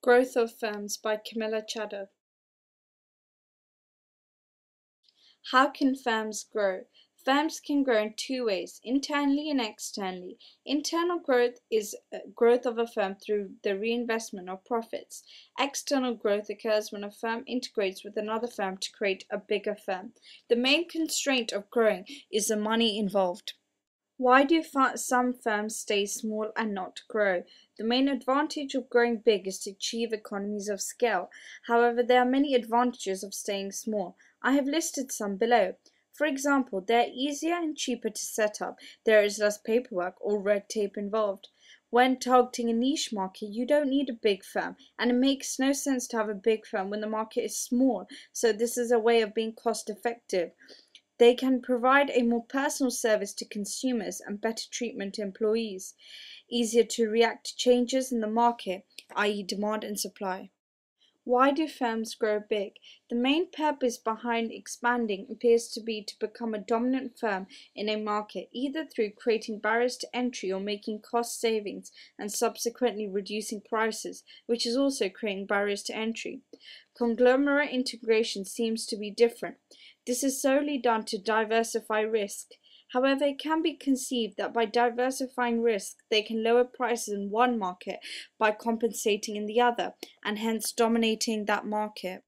Growth of Firms by Komilla Chadha. How can firms grow? Firms can grow in two ways, internally and externally. Internal growth is uh, growth of a firm through the reinvestment of profits. External growth occurs when a firm integrates with another firm to create a bigger firm. The main constraint of growing is the money involved. Why do some firms stay small and not grow? The main advantage of growing big is to achieve economies of scale. However, there are many advantages of staying small. I have listed some below. For example, they are easier and cheaper to set up. There is less paperwork or red tape involved. When targeting a niche market, you don't need a big firm, and it makes no sense to have a big firm when the market is small. So, this is a way of being cost effective. They can provide a more personal service to consumers and better treatment to employees, easier to react to changes in the market, i.e., demand and supply. Why do firms grow big? The main purpose behind expanding appears to be to become a dominant firm in a market, either through creating barriers to entry or making cost savings and subsequently reducing prices, which is also creating barriers to entry. Conglomerate integration seems to be different. This is solely done to diversify risk. However, it can be conceived that by diversifying risk, they can lower prices in one market by compensating in the other, and hence dominating that market.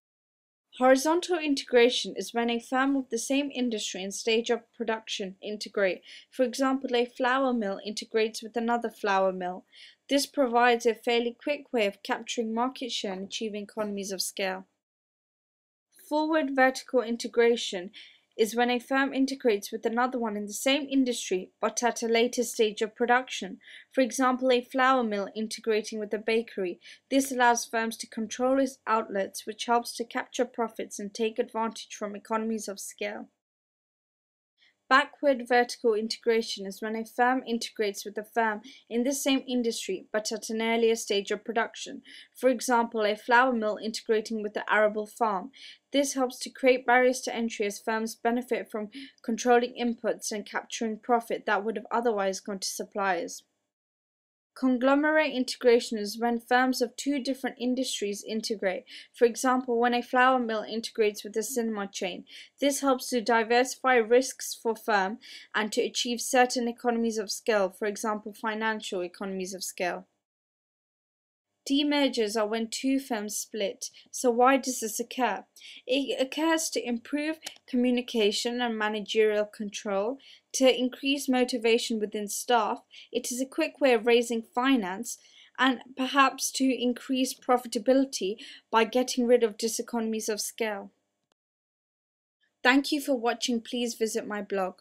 Horizontal integration is when a firm of the same industry and stage of production integrate. For example, a flour mill integrates with another flour mill. This provides a fairly quick way of capturing market share and achieving economies of scale. Forward vertical integration is when a firm integrates with another one in the same industry but at a later stage of production. For example, a flour mill integrating with a bakery. This allows firms to control its outlets, which helps to capture profits and take advantage from economies of scale. Backward vertical integration is when a firm integrates with a firm in the same industry but at an earlier stage of production. For example, a flour mill integrating with the arable farm. This helps to create barriers to entry as firms benefit from controlling inputs and capturing profit that would have otherwise gone to suppliers. Conglomerate integration is when firms of two different industries integrate. For example, when a flour mill integrates with a cinema chain. This helps to diversify risks for firm and to achieve certain economies of scale, for example, financial economies of scale. Demergers are when two firms split. So why does this occur? It occurs to improve communication and managerial control, to increase motivation within staff. It is a quick way of raising finance and perhaps to increase profitability by getting rid of diseconomies of scale. Thank you for watching. Please visit my blog.